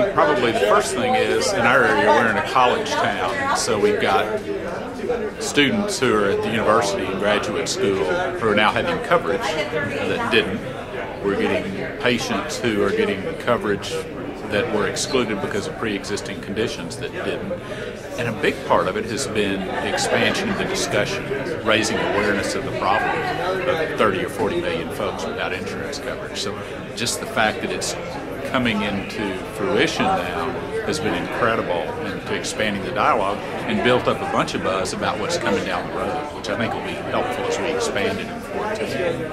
think probably the first thing is in our area we're in a college town, so we've got students who are at the university and graduate school who are now having coverage that didn't. We're getting patients who are getting coverage that were excluded because of pre-existing conditions that didn't. And a big part of it has been expansion of the discussion, raising awareness of the problem of 30 or 40 million folks without insurance coverage. So just the fact that it's coming into fruition now has been incredible into expanding the dialogue and built up a bunch of buzz about what's coming down the road, which I think will be helpful as we expand it in 14.